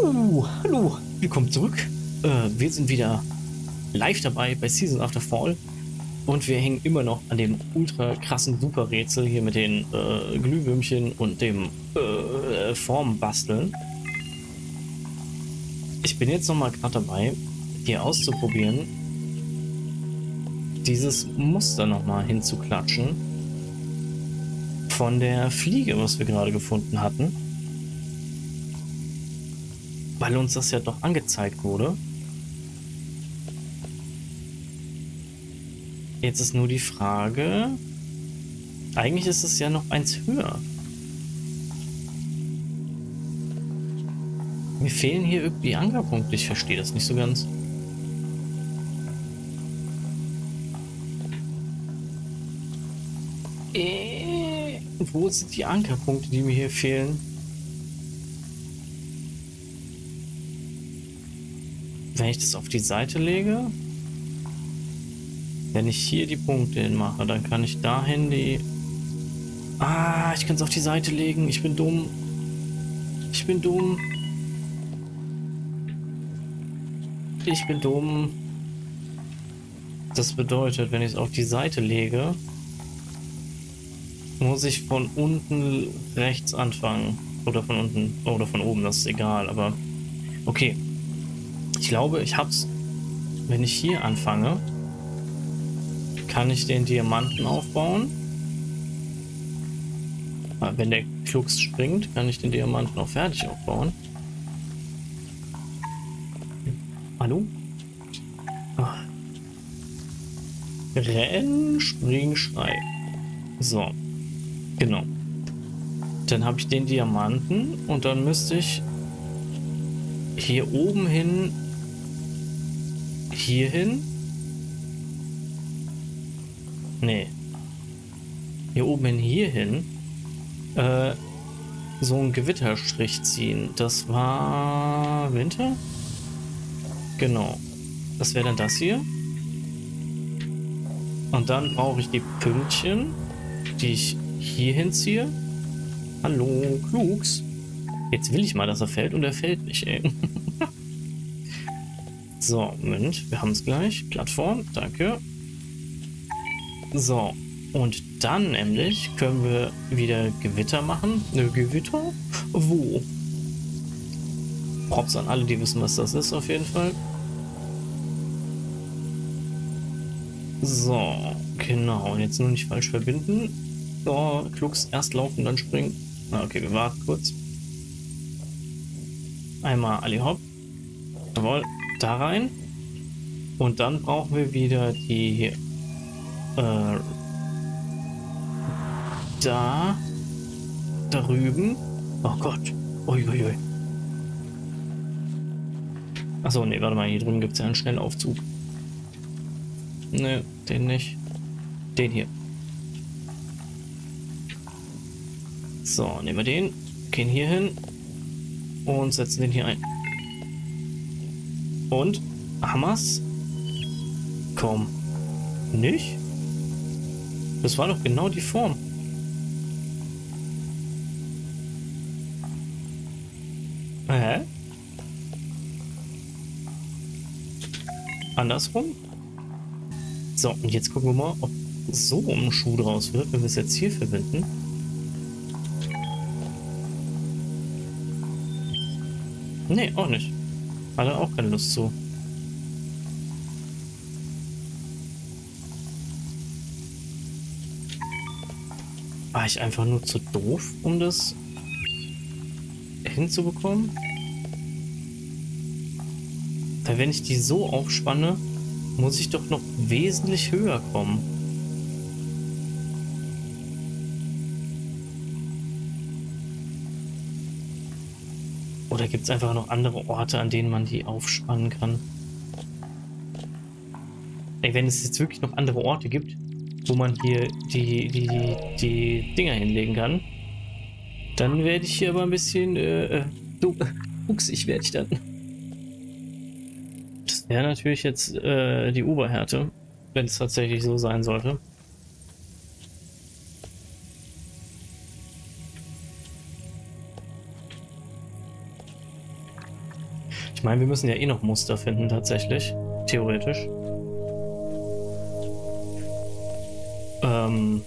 So, hallo, willkommen zurück. Äh, wir sind wieder live dabei bei Season After Fall und wir hängen immer noch an dem ultra krassen Super-Rätsel hier mit den äh, Glühwürmchen und dem äh, Formbasteln. Ich bin jetzt noch mal gerade dabei, hier auszuprobieren, dieses Muster noch mal hinzuklatschen von der Fliege, was wir gerade gefunden hatten weil uns das ja doch angezeigt wurde. Jetzt ist nur die Frage. Eigentlich ist es ja noch eins höher. Mir fehlen hier irgendwie Ankerpunkte. Ich verstehe das nicht so ganz. Äh, wo sind die Ankerpunkte, die mir hier fehlen? Wenn ich das auf die Seite lege, wenn ich hier die Punkte hinmache, dann kann ich dahin die... Ah, ich kann es auf die Seite legen. Ich bin dumm. Ich bin dumm. Ich bin dumm. Das bedeutet, wenn ich es auf die Seite lege, muss ich von unten rechts anfangen. Oder von unten, oder von oben, das ist egal, aber okay. Ich glaube, ich hab's. Wenn ich hier anfange, kann ich den Diamanten aufbauen. Ah, wenn der Klux springt, kann ich den Diamanten auch fertig aufbauen. Hallo? Ach. Renn, spring, schrei. So. Genau. Dann habe ich den Diamanten und dann müsste ich hier oben hin hier hin? Nee. Hier oben hin, hier hin. Äh, so ein Gewitterstrich ziehen. Das war Winter? Genau. Das wäre dann das hier. Und dann brauche ich die Pünktchen, die ich hier hinziehe. Hallo, Klugs. Jetzt will ich mal, dass er fällt und er fällt nicht, ey. So, Moment, wir haben es gleich. Plattform, danke. So, und dann nämlich können wir wieder Gewitter machen. Ne, Gewitter? Wo? Props an alle, die wissen, was das ist, auf jeden Fall. So, genau. Und jetzt nur nicht falsch verbinden. So, Klux, erst laufen, dann springen. Okay, wir warten kurz. Einmal Ali Hopp. Jawohl da rein. Und dann brauchen wir wieder die äh, da drüben. Oh Gott. Uiuiui. Achso, nee, warte mal, hier drüben gibt es ja einen Schnellaufzug. Ne, den nicht. Den hier. So, nehmen wir den, gehen hier hin und setzen den hier ein. Und? Hamas? Komm. Nicht? Das war doch genau die Form. Hä? Andersrum? So, und jetzt gucken wir mal, ob so ein Schuh draus wird, wenn wir es jetzt hier verbinden. Nee, auch nicht. Hat er auch keine Lust zu. War ich einfach nur zu doof, um das hinzubekommen? Weil wenn ich die so aufspanne, muss ich doch noch wesentlich höher kommen. Oder gibt es einfach noch andere Orte, an denen man die aufspannen kann? Ey, wenn es jetzt wirklich noch andere Orte gibt, wo man hier die, die, die Dinger hinlegen kann, dann werde ich hier aber ein bisschen äh, äh du, ich werde ich dann. Das wäre natürlich jetzt äh, die Oberhärte, wenn es tatsächlich so sein sollte. Ich meine, wir müssen ja eh noch Muster finden, tatsächlich. Theoretisch. Ähm,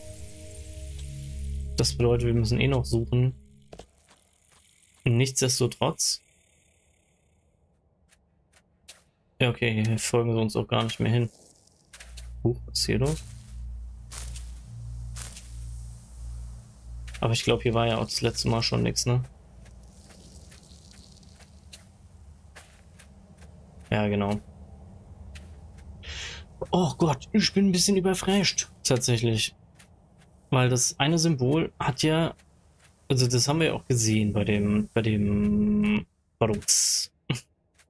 das bedeutet, wir müssen eh noch suchen. Nichtsdestotrotz. Ja, okay, hier folgen sie uns auch gar nicht mehr hin. Huch, was ist hier los? Aber ich glaube, hier war ja auch das letzte Mal schon nichts, ne? Ja, genau. Oh Gott, ich bin ein bisschen überfrascht, tatsächlich. Weil das eine Symbol hat ja, also das haben wir ja auch gesehen bei dem, bei dem, Barux.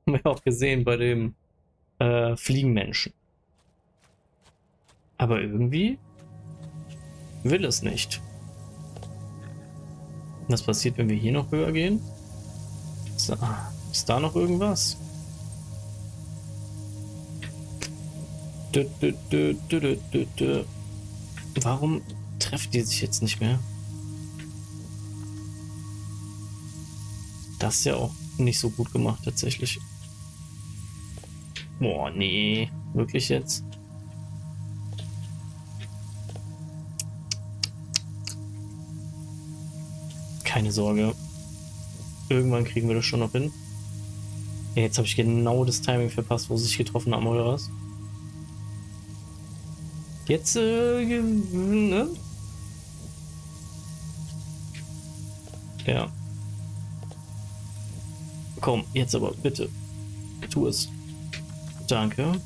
haben wir auch gesehen bei dem äh, Fliegenmenschen. Aber irgendwie will es nicht. Was passiert, wenn wir hier noch höher gehen? Ist ist da noch irgendwas? Warum treffen die sich jetzt nicht mehr? Das ist ja auch nicht so gut gemacht tatsächlich. Boah, nee. Wirklich jetzt? Keine Sorge. Irgendwann kriegen wir das schon noch hin. Ja, jetzt habe ich genau das Timing verpasst, wo sie sich getroffen haben, oder was? Jetzt, äh, ne? Ja. Komm, jetzt aber, bitte. Tu es. Danke.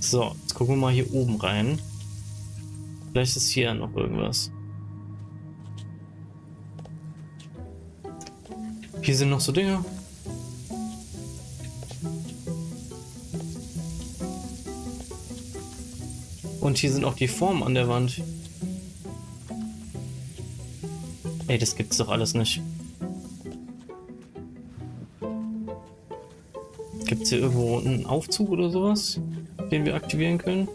So, jetzt gucken wir mal hier oben rein. Vielleicht ist hier noch irgendwas. Hier sind noch so Dinge. Und hier sind auch die Formen an der Wand. Ey, das gibt's doch alles nicht. Gibt's hier irgendwo einen Aufzug oder sowas, den wir aktivieren können?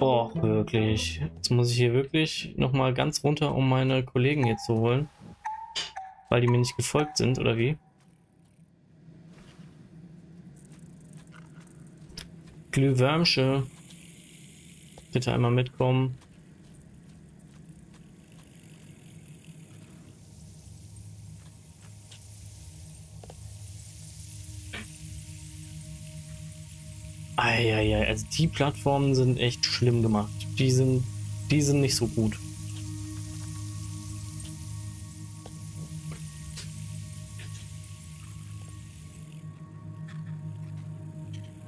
Oh, wirklich. Jetzt muss ich hier wirklich nochmal ganz runter, um meine Kollegen jetzt zu holen. Weil die mir nicht gefolgt sind, oder wie? Glühwürmsche. Bitte einmal mitkommen. Eieiei, also die Plattformen sind echt schlimm gemacht. Die sind, die sind nicht so gut.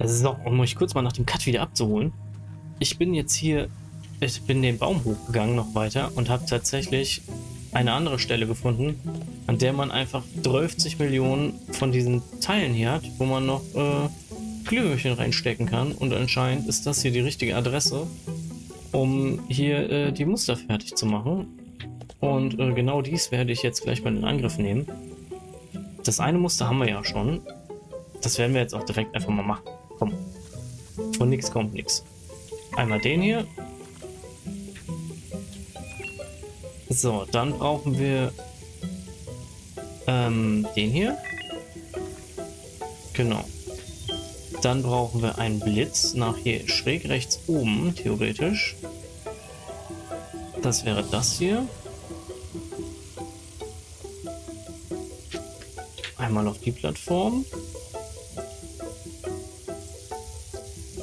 So, um euch kurz mal nach dem Cut wieder abzuholen. Ich bin jetzt hier, ich bin den Baum hochgegangen noch weiter und habe tatsächlich eine andere Stelle gefunden, an der man einfach 30 Millionen von diesen Teilen hier hat, wo man noch äh, Glühwürmchen reinstecken kann. Und anscheinend ist das hier die richtige Adresse, um hier äh, die Muster fertig zu machen. Und äh, genau dies werde ich jetzt gleich mal in Angriff nehmen. Das eine Muster haben wir ja schon. Das werden wir jetzt auch direkt einfach mal machen. Komm. Von nichts kommt nichts. Einmal den hier. So, dann brauchen wir ähm, den hier. Genau. Dann brauchen wir einen Blitz nach hier schräg rechts oben, theoretisch. Das wäre das hier. Einmal auf die Plattform.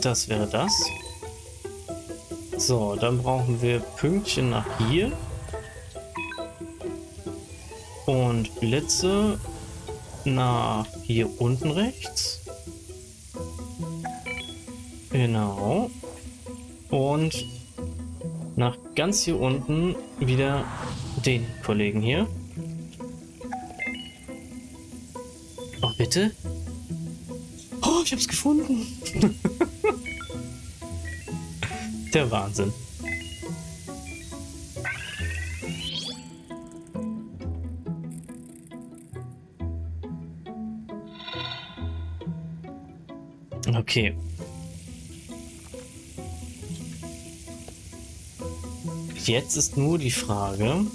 Das wäre das. So, dann brauchen wir Pünktchen nach hier. Und Blitze nach hier unten rechts. Genau. Und nach ganz hier unten wieder den Kollegen hier. Oh, bitte? Oh, ich hab's gefunden. der Wahnsinn. Okay. Jetzt ist nur die Frage,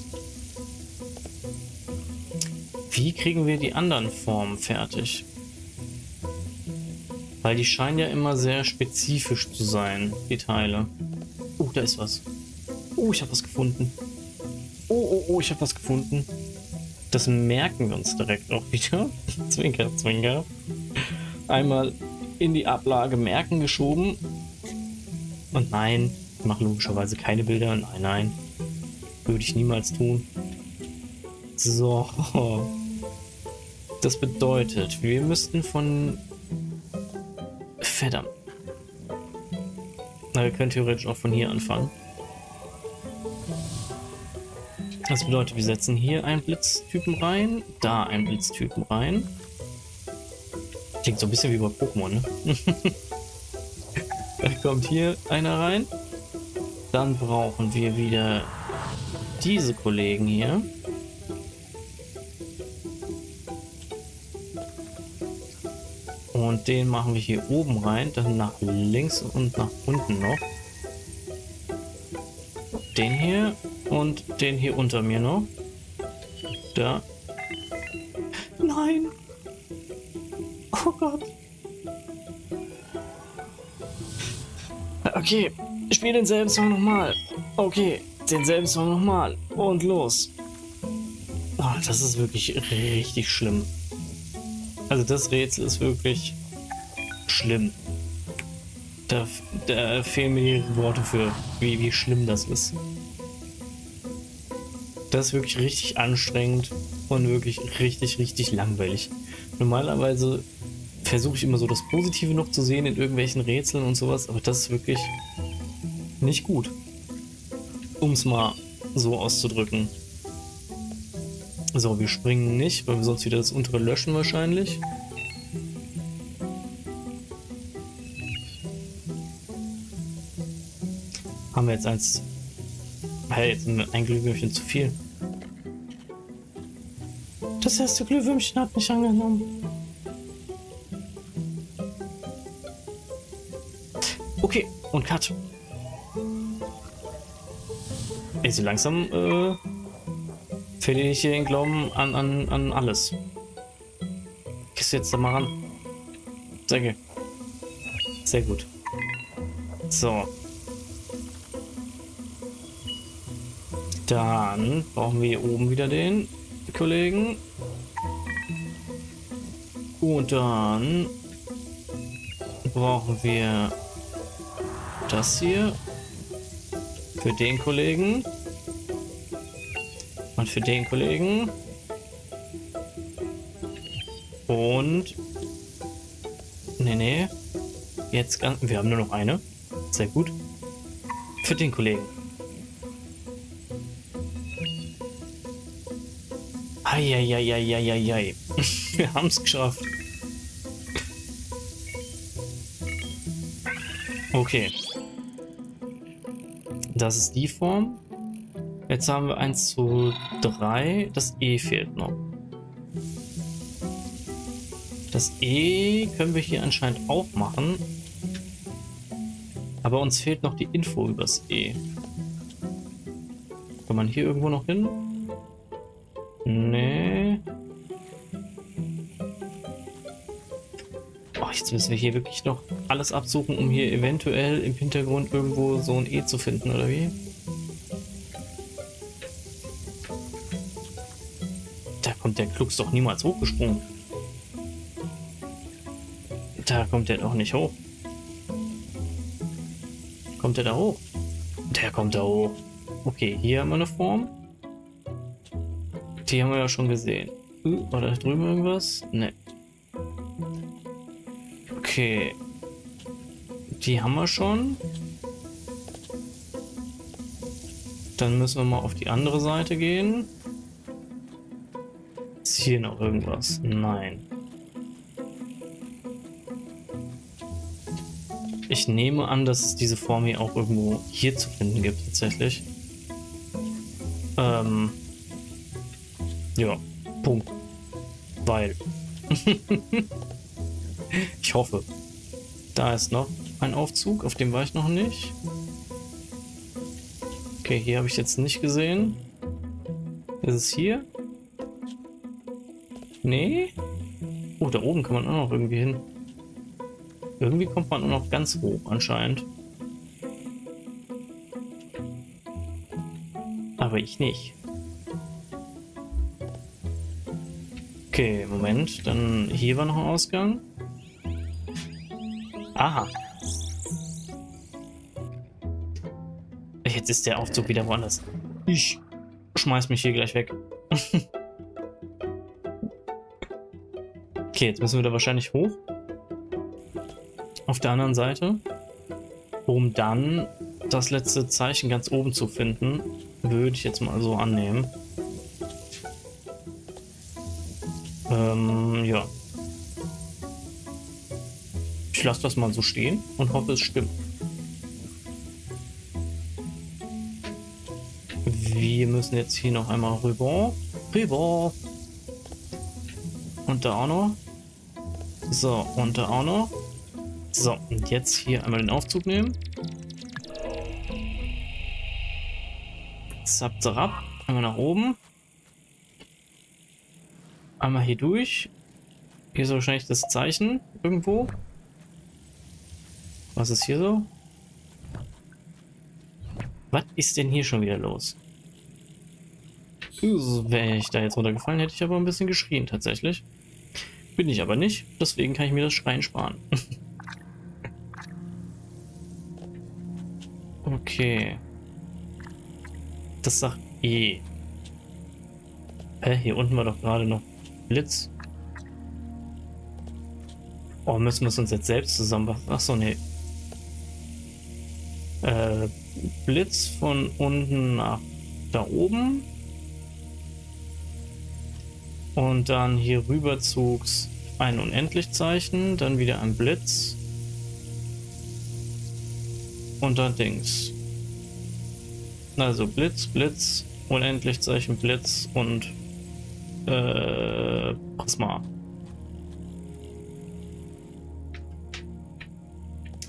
Wie kriegen wir die anderen Formen fertig? Weil die scheinen ja immer sehr spezifisch zu sein, die Teile. Oh, da ist was. Oh, ich habe was gefunden. Oh, oh, oh, ich habe was gefunden. Das merken wir uns direkt auch wieder. zwinker, zwinker. Einmal in die Ablage merken geschoben. Und nein, ich mache logischerweise keine Bilder. Nein, nein. Würde ich niemals tun. So. Das bedeutet, wir müssten von... Verdammt. Na, wir können theoretisch auch von hier anfangen. Das bedeutet, wir setzen hier einen Blitztypen rein, da einen Blitztypen rein. Klingt so ein bisschen wie bei Pokémon, ne? da kommt hier einer rein. Dann brauchen wir wieder diese Kollegen hier. Den machen wir hier oben rein, dann nach links und nach unten noch. Den hier und den hier unter mir noch. Da. Nein! Oh Gott. Okay, ich spiele denselben Song nochmal. Okay, denselben Song nochmal. Und los. Oh, das ist wirklich richtig schlimm. Also das Rätsel ist wirklich schlimm. Da, da fehlen mir die Worte für, wie, wie schlimm das ist. Das ist wirklich richtig anstrengend und wirklich richtig, richtig langweilig. Normalerweise versuche ich immer so das Positive noch zu sehen in irgendwelchen Rätseln und sowas, aber das ist wirklich nicht gut. Um es mal so auszudrücken. So, wir springen nicht, weil wir sonst wieder das untere löschen wahrscheinlich. Haben wir jetzt eins... Hey, jetzt ein Glühwürmchen zu viel. Das erste Glühwürmchen hat mich angenommen. Okay, und Cut. Ey, so langsam äh, verliere ich hier den Glauben an, an, an alles. Gehst du jetzt da mal ran? Sehr, Sehr gut. So. Dann brauchen wir hier oben wieder den Kollegen. Und dann brauchen wir das hier für den Kollegen. Und für den Kollegen. Und nee nee. Jetzt wir haben nur noch eine. Sehr gut. Für den Kollegen Eieieiei. Wir haben es geschafft. Okay. Das ist die Form. Jetzt haben wir 1 zu 3. Das E fehlt noch. Das E können wir hier anscheinend auch machen. Aber uns fehlt noch die Info übers E. Kann man hier irgendwo noch hin? Nee. Oh, jetzt müssen wir hier wirklich noch alles absuchen, um hier eventuell im Hintergrund irgendwo so ein E zu finden, oder wie? Da kommt der Klux doch niemals hochgesprungen. Da kommt der doch nicht hoch. Kommt der da hoch? Der kommt da hoch. Okay, hier haben wir eine Form. Die haben wir ja schon gesehen. Uh, war da drüben irgendwas? Ne. Okay. Die haben wir schon. Dann müssen wir mal auf die andere Seite gehen. Ist hier noch irgendwas? Nein. Ich nehme an, dass es diese Form hier auch irgendwo hier zu finden gibt, tatsächlich. Ähm, Punkt. Weil. ich hoffe. Da ist noch ein Aufzug, auf dem war ich noch nicht. Okay, hier habe ich jetzt nicht gesehen. Ist es hier? Nee? Oh, da oben kann man auch noch irgendwie hin. Irgendwie kommt man nur noch ganz hoch anscheinend. Aber ich nicht. Okay, Moment. Dann hier war noch ein Ausgang. Aha. Jetzt ist der Aufzug wieder woanders. Ich schmeiß mich hier gleich weg. okay, jetzt müssen wir da wahrscheinlich hoch. Auf der anderen Seite. Um dann das letzte Zeichen ganz oben zu finden, würde ich jetzt mal so annehmen. Lasse das mal so stehen und hoffe, es stimmt. Wir müssen jetzt hier noch einmal rüber. Rüber. Und da auch noch. So, und da auch noch. So, und jetzt hier einmal den Aufzug nehmen. Zap, zap. Einmal nach oben. Einmal hier durch. Hier ist wahrscheinlich das Zeichen irgendwo. Was ist hier so? Was ist denn hier schon wieder los? Wäre ich da jetzt runtergefallen, hätte ich aber ein bisschen geschrien tatsächlich. Bin ich aber nicht, deswegen kann ich mir das Schreien sparen. okay. Das sagt E. Hä, hier unten war doch gerade noch Blitz. Oh, müssen wir es uns jetzt selbst zusammenbauen? Achso, nee. Äh, Blitz von unten nach da oben. Und dann hier rüberzugs ein Unendlichzeichen, dann wieder ein Blitz. Und dann Dings. Also Blitz, Blitz, Unendlichzeichen, Blitz und äh, Prisma.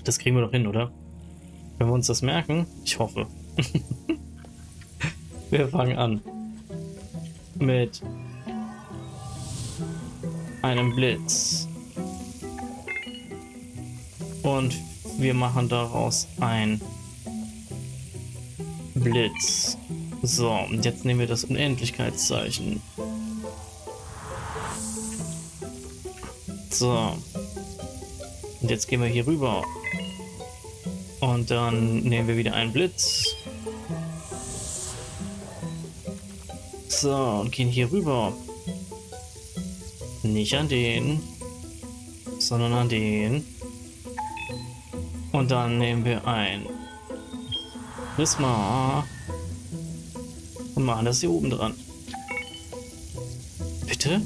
Das kriegen wir doch hin, oder? Wenn wir uns das merken, ich hoffe. wir fangen an mit einem Blitz. Und wir machen daraus ein Blitz. So, und jetzt nehmen wir das Unendlichkeitszeichen. So. Und jetzt gehen wir hier rüber. Und dann nehmen wir wieder einen Blitz. So, und gehen hier rüber. Nicht an den, sondern an den. Und dann nehmen wir ein Prisma und machen das hier oben dran. Bitte?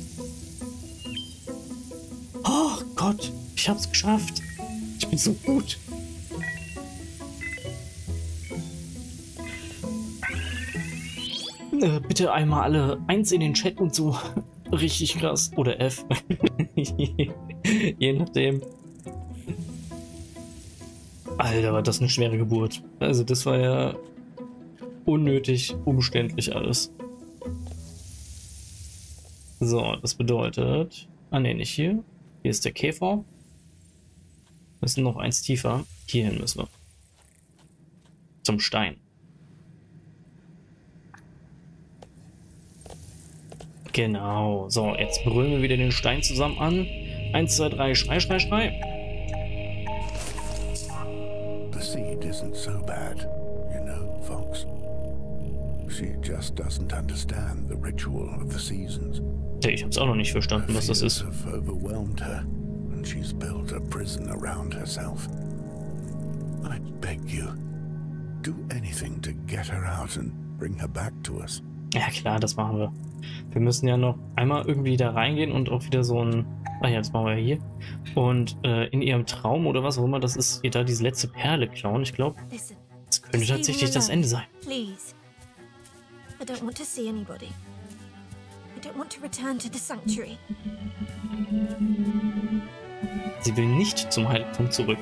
Oh Gott, ich hab's geschafft. Ich bin so gut. Äh, bitte einmal alle eins in den Chat und so. Richtig krass. Oder F. Je nachdem. Alter, war das eine schwere Geburt. Also das war ja unnötig umständlich alles. So, das bedeutet... Ah ne, nicht hier. Hier ist der Käfer. Wir müssen noch eins tiefer. Hierhin müssen wir. Zum Stein. Genau. So, jetzt brüllen wir wieder den Stein zusammen an. Eins, zwei, drei, schrei, schrei, schrei. The seed isn't so bad, you know, Fox. She just doesn't understand the ritual of the seasons. Ja, ich hab's auch noch nicht verstanden, was das ist. Have overwhelmed her, and she's built a prison around herself. I beg you, do anything to get her out and bring her back to us. Ja klar, das machen wir. Wir müssen ja noch einmal irgendwie da reingehen und auch wieder so ein... Ah ja, das machen wir hier. Und äh, in ihrem Traum oder was auch immer das ist, ihr da diese letzte Perle klauen. Ich glaube, das könnte tatsächlich das Ende sein. Please. I don't want to see anybody. I don't want to return to the sanctuary. Sie will nicht zum Heiligtum zurück.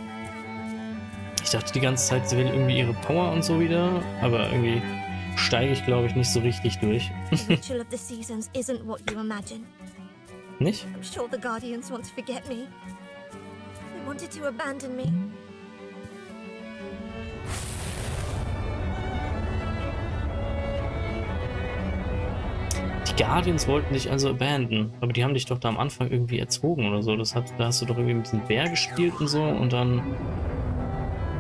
Ich dachte die ganze Zeit, sie will irgendwie ihre Power und so wieder, aber irgendwie steige ich, glaube ich, nicht so richtig durch. Nicht? I'm sure the Guardians want to forget me. They wanted to abandon me. Die Guardians wollten dich also abandon, aber die haben dich doch da am Anfang irgendwie erzogen oder so. Das hat, da hast du doch irgendwie mit diesem Bär gespielt und so und dann.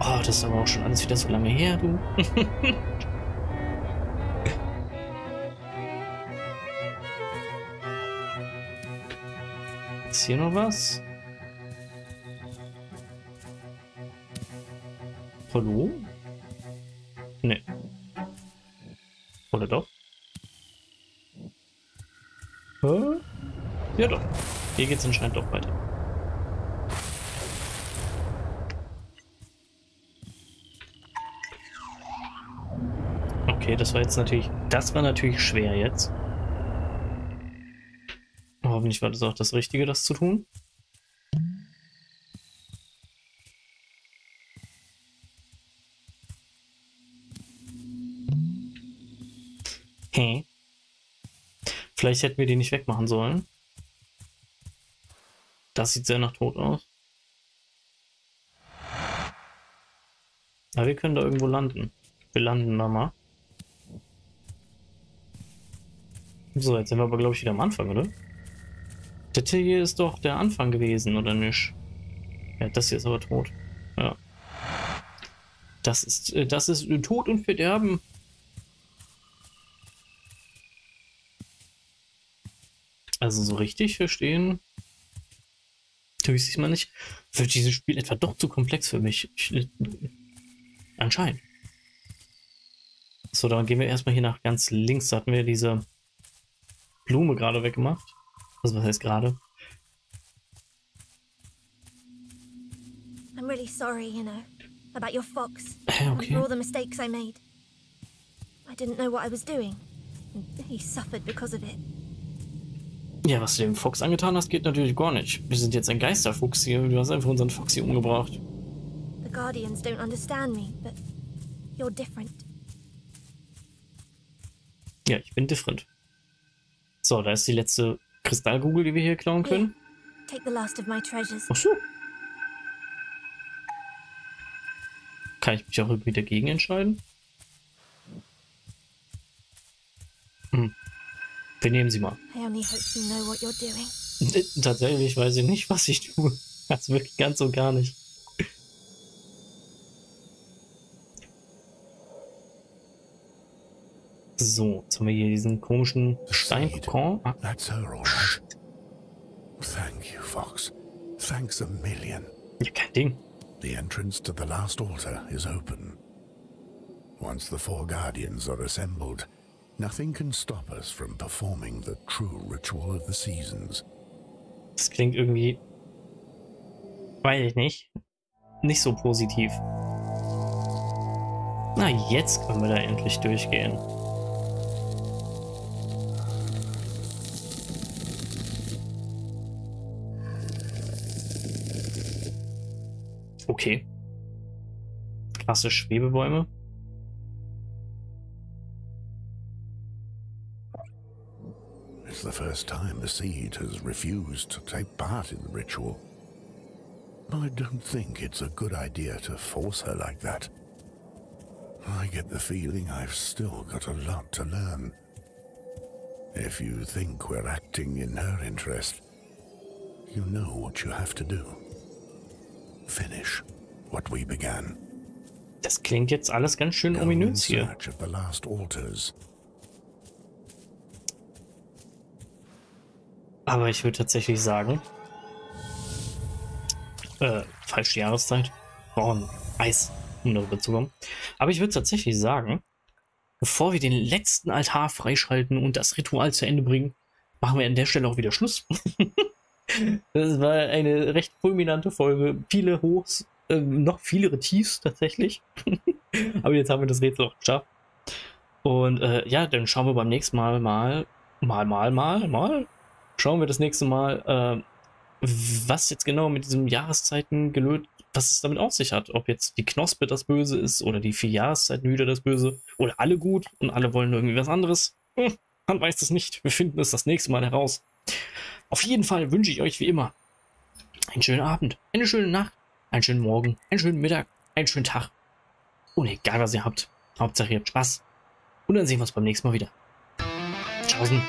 Oh, das ist aber auch schon alles wieder so lange her, du. ist hier noch was? Hallo? Ne. Oder doch? Hä? Ja doch. Hier geht's anscheinend doch weiter. Okay, das war jetzt natürlich... Das war natürlich schwer jetzt. Hoffentlich war das auch das Richtige, das zu tun. Hey. Vielleicht hätten wir die nicht wegmachen sollen. Das sieht sehr nach tot aus. Aber wir können da irgendwo landen. Wir landen da mal. So, jetzt sind wir aber, glaube ich, wieder am Anfang, oder? Das hier ist doch der Anfang gewesen, oder nicht? Ja, das hier ist aber tot. Ja. Das ist, äh, das ist Tod und Verderben. Also so richtig verstehen tue ich es mal nicht. Wird dieses Spiel etwa doch zu komplex für mich? Ich, äh, anscheinend. So, dann gehen wir erstmal hier nach ganz links. Da hatten wir diese Blume gerade weggemacht. Also was heißt gerade? I'm really sorry, you know, about your fox. And okay. for all the mistakes I made. I didn't know what I was doing. and He suffered because of it. Ja, was du dem Fox angetan hast, geht natürlich gar nicht. Wir sind jetzt ein Geisterfuchs hier. Du hast einfach unseren Fox hier umgebracht. The Guardians don't understand me, but you're different. Ja, ich bin different. So, da ist die letzte Kristallkugel, die wir hier klauen können. Ach so. Kann ich mich auch irgendwie dagegen entscheiden? Hm. Wir nehmen sie mal. Äh, Tatsächlich weiß ich nicht, was ich tue. Also wirklich ganz und gar nicht. So, jetzt haben wir hier diesen komischen Steinkokon. Ah, right. Thank you, Fox. Thanks a million. ja, kein Ding. The entrance to the last altar is open. Once the four guardians are assembled, nothing can stop us from performing the true ritual of the seasons. Das klingt irgendwie. Weiß ich nicht. Nicht so positiv. Na, jetzt können wir da endlich durchgehen. Okay. Krasse Schwebebäume. It's the first time the seed has refused to take part in the ritual. I don't think it's a good idea to force her like that. I get the feeling I've still got a lot to learn. If you think we're acting in her interest, you know what you have to do. Finish what we began. Das klingt jetzt alles ganz schön ominös hier. Aber ich würde tatsächlich sagen. Äh, falsche Jahreszeit. Brauchen Eis, um darüber zu kommen. Aber ich würde tatsächlich sagen, bevor wir den letzten Altar freischalten und das Ritual zu Ende bringen, machen wir an der Stelle auch wieder Schluss. das war eine recht fulminante Folge. Viele Hochs, äh, noch vielere Tiefs tatsächlich. Aber jetzt haben wir das Rätsel auch geschafft. Und äh, ja, dann schauen wir beim nächsten Mal mal, mal, mal, mal, mal, schauen wir das nächste Mal, äh, was jetzt genau mit diesem Jahreszeitengelöt, was es damit auf sich hat. Ob jetzt die Knospe das Böse ist oder die vier Jahreszeiten wieder das Böse oder alle gut und alle wollen irgendwie was anderes. Hm, man weiß es nicht. Wir finden es das nächste Mal heraus. Auf jeden Fall wünsche ich euch wie immer einen schönen Abend, eine schöne Nacht, einen schönen Morgen, einen schönen Mittag, einen schönen Tag. Und egal was ihr habt, Hauptsache ihr habt Spaß. Und dann sehen wir uns beim nächsten Mal wieder. Tschaußen.